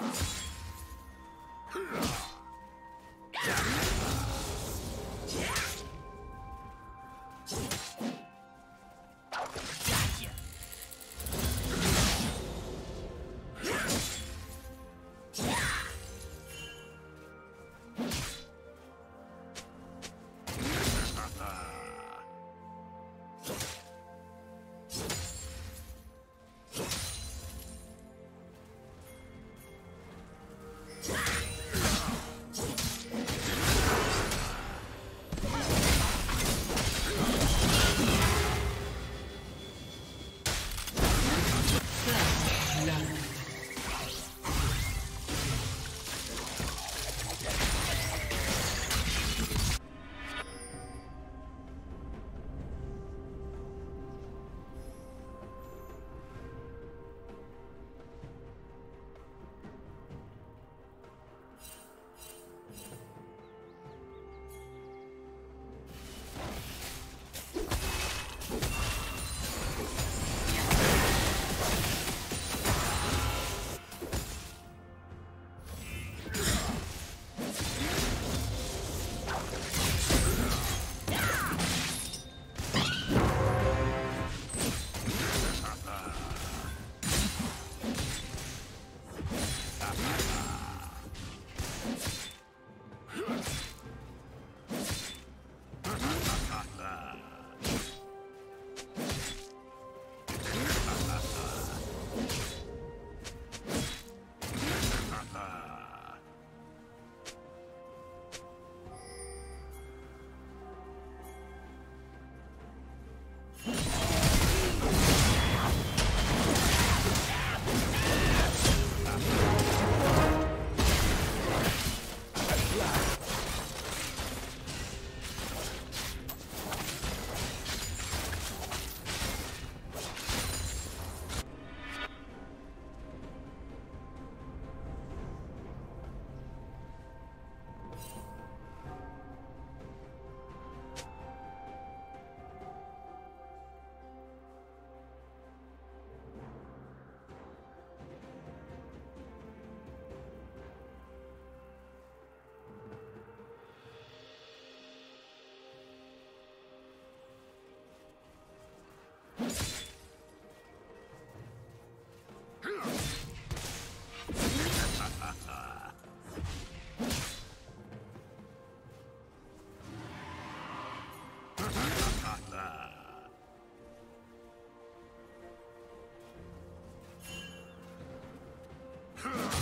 you Ugh.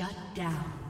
Shut down.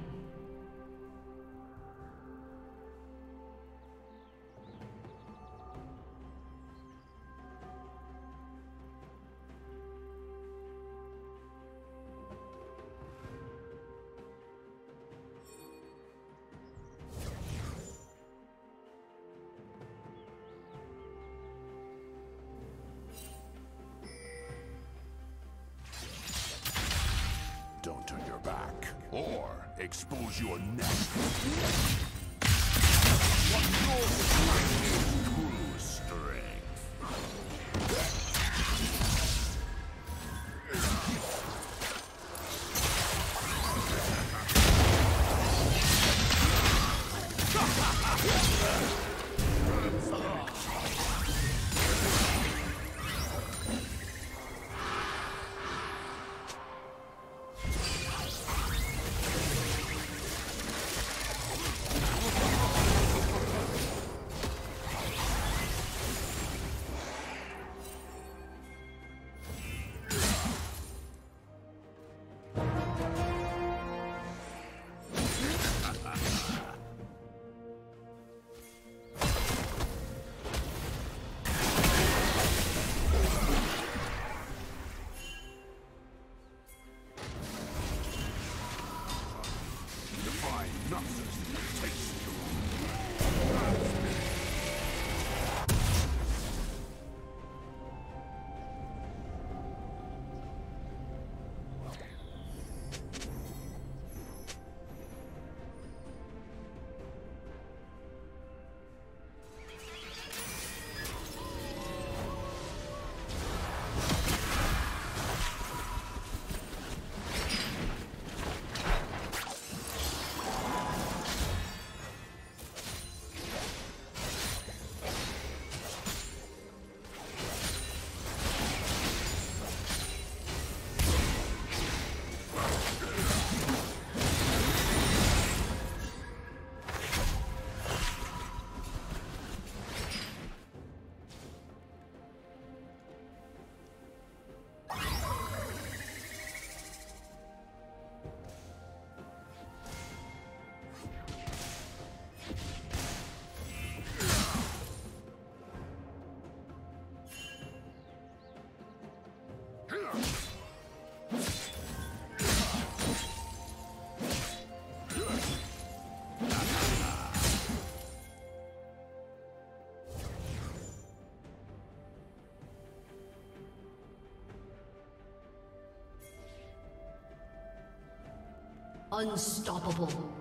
Unstoppable.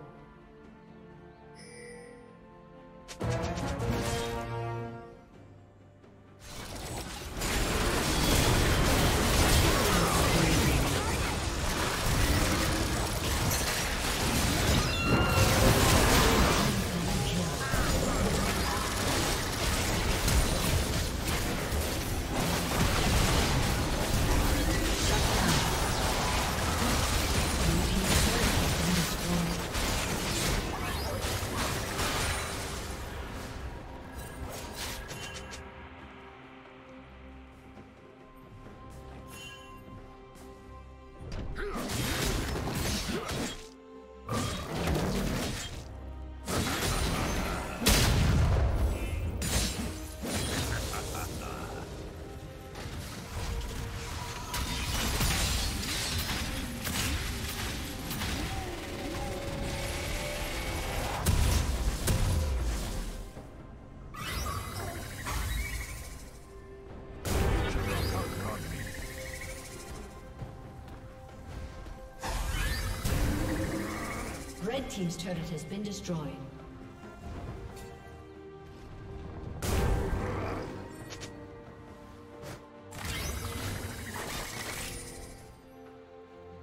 Team's turret has been destroyed.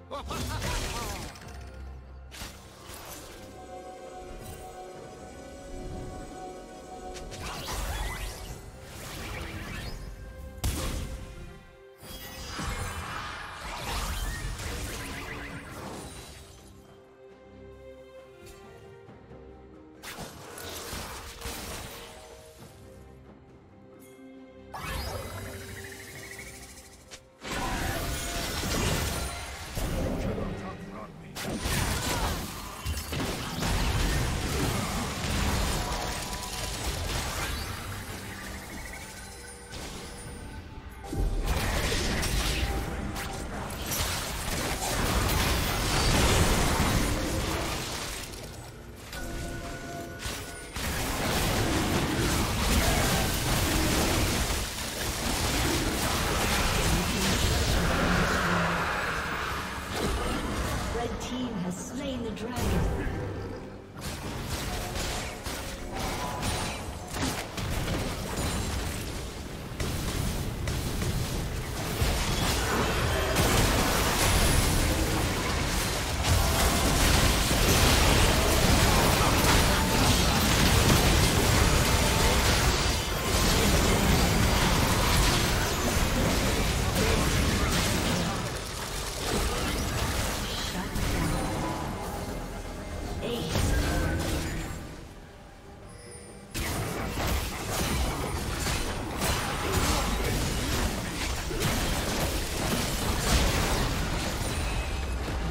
Ha ha ha!